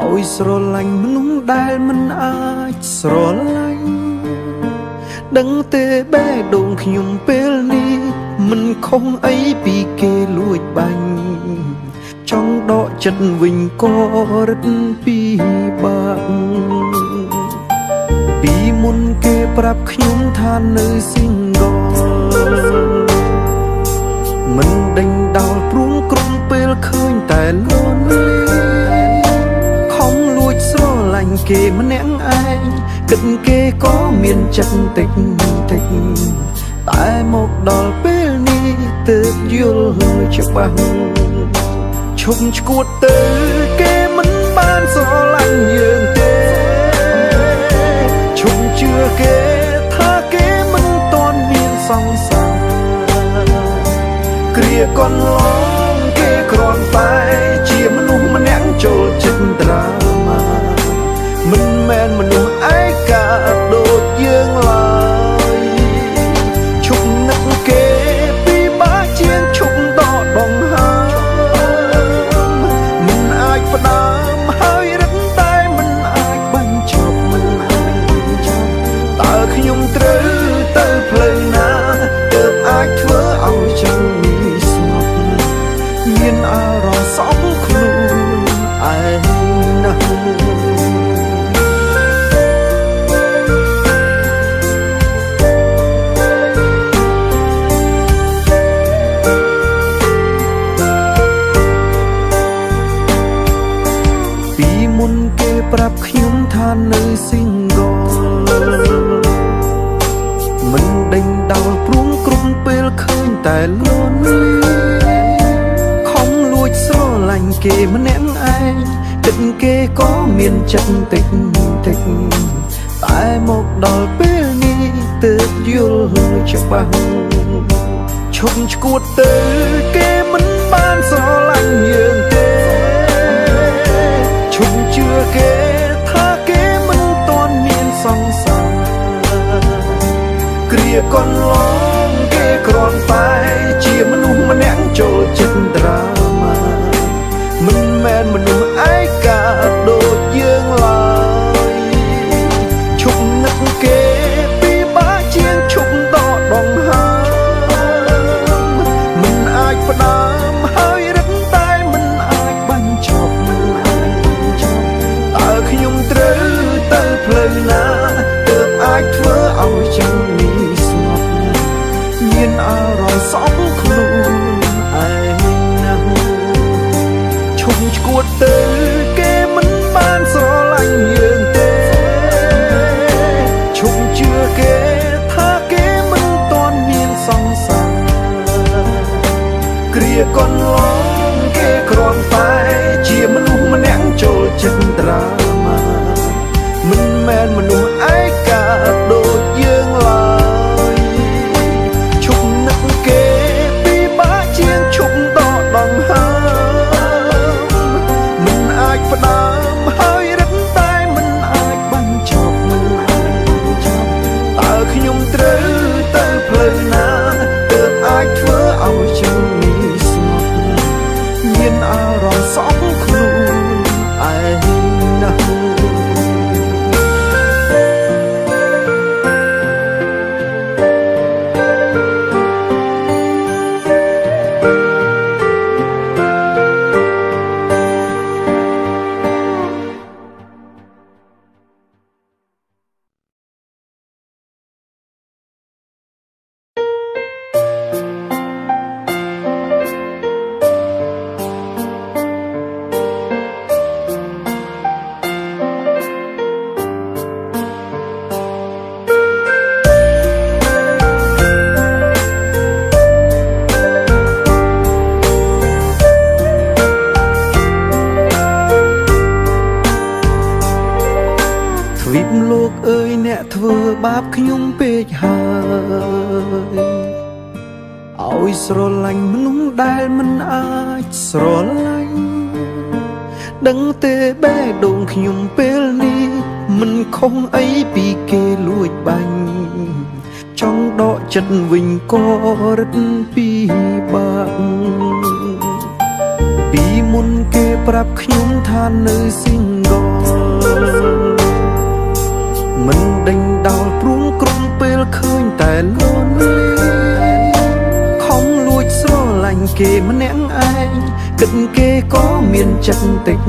ឲ្យស្រឡាញ់មនុស្សដែលមិនអាចស្រឡាញ់ដឹងទេបេះដូងខ្ញុំពេលនេះមិនខុសអីពីគេលួចបាញ់ចង់ដកចិត្តវិញក៏រឹតពីបាក់ពីមុនគេប្រាប់ខ្ញុំថានៅ single ចិត្តតិចតិចតែមកដល់ពេលនេះទើបយល់ច្បាស់ឈប់ឈួតទៅគេមិនបានស្រឡាញ់យើងទេឈប់ជឿគេថាគេមិនតន់មានសង្សារគ្រាកន្លង តែលន់លីលាញ់គេម្នាក់ឯងទឹកគេក៏មានចិត្តតិចតិចតែមកដល់ពេលនេះទើបយល់ច្បាស់ឈប់ឈួតទៅគេមិនបានស្រ ត បាបខ្ញុំពេកហើយឲ្យស្រឡាញ់មនុស្សដែលមិនអាចស្រឡាញ់ដឹងទេបេះដូងខ្ញុំពេលនេះមិនខុសអីពីគេលួចបាញ់ចង់ដកចិត្តវិញក៏រឹតពីបាក់ពីមុនគេប្រាប់ខ្ញុំថានៅ single មិនដេញដោលព្រួងក្រុមពេលឃើញតែលន់ខំលួចស្រឡាញ់គេម្នាក់ឯងគិតគេក៏មានចិត្តតិច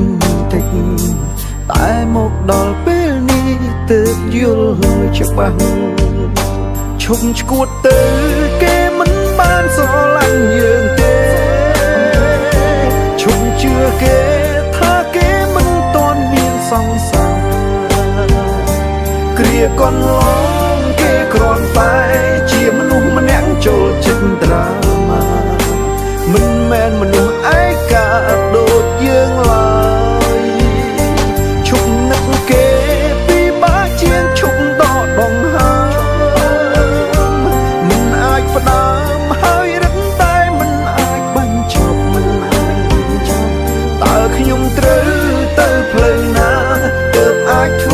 តិចតែមកដល់ពេលនេះទើបយល់ច្បាស់ឈប់ឈួតទៅគេមិនបានស្រឡាញ់យើងទេឈប់ជឿគេ កន្លងគេគ្រាន់តែជាមនុស្សម្នាក់ចូលចិត្តត្រាម៉ាមិនមែនមនុស្សឯកាដូចយើងឡើយឈប់នឹកគេពីបាជាងឈប់ដកដងហើមិនអាចផ្ដើមហើយរឹតតែមិនអាចបញ្ចប់មិនអាចបញ្ចប់តើខ្ញុំត្រូវទៅផ្លូវណាទើបអាចធ្វើ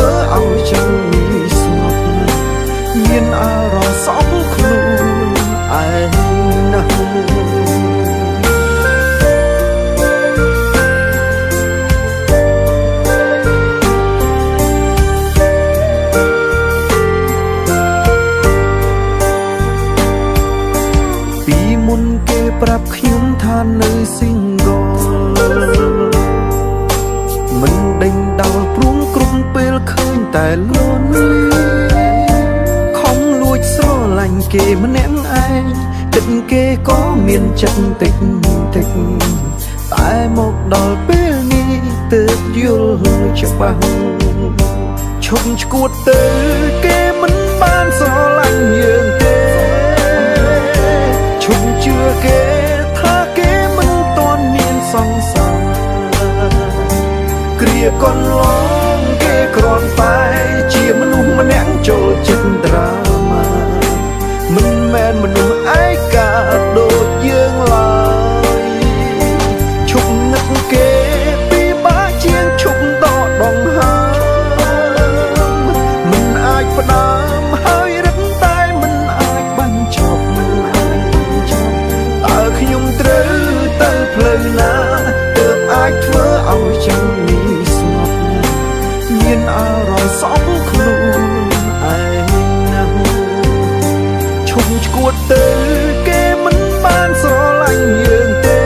មកដល់ពេលនេះទើបយល់ច្បាស់ឈប់ឈួតទៅគេមិនបានស្រឡាញ់យើងទេឈប់ជឿគេថាគេមិនតន់មានសង្សារគ្រាកន្លងគេគ្រាន់តែជាមនុស្សម្នាក់ចូលចិត្តត្រា ចឹងនេះស្ងប់មានអារម្មណ៍សោកខ្លួនឈួតទៅគេមិនបានស្រឡាញ់យើងទេ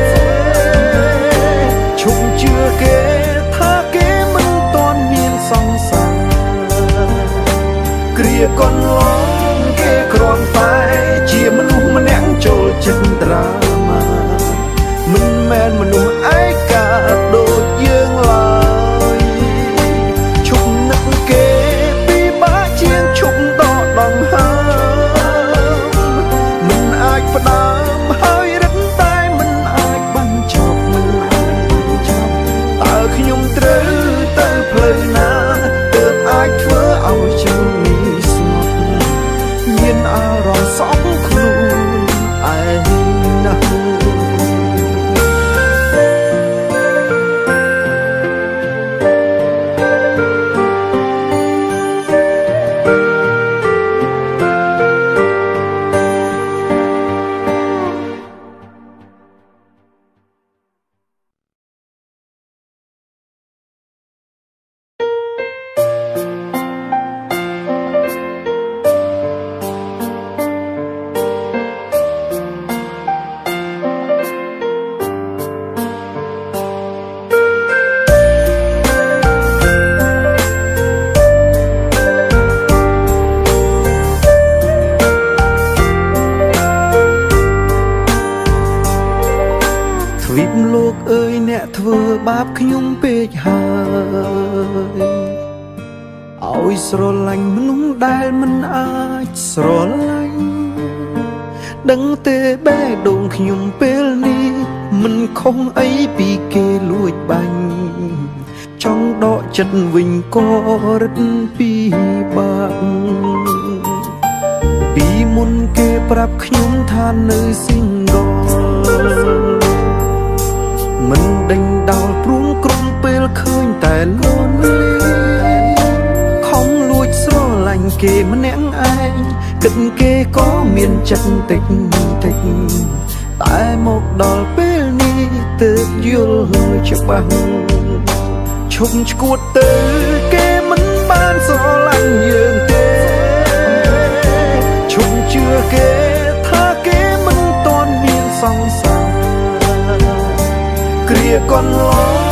ឈប់ជឿគេថាគេមិនតន់មានសង្សារគ្រាកន្លងគេគ្រាន់តែ បាបខ្ញុំពេកហើយឲ្យស្រឡាញ់មនុស្សដែលមិនអាចស្រឡាញ់ដឹងទេបេះដូងខ្ញុំពេលនេះមិនខុសអីពីគេលួចបាញ់ចង់ដកចិត្តវិញក៏រឹតពីបាក់ពីមុនគេប្រាប់ខ្ញុំថានៅ single មិន គេម្នាក់ឯងគិតគេក៏មានចិត្តតិចតិចតែមកដល់ពេលនេះទើបយល់ច្បាស់ឈប់ឈួតទៅគេមិនបានស្រឡាញ់យើងទេឈប់ជឿគេថាគេមិនតន់មានសង្សារគ្រាកន្លង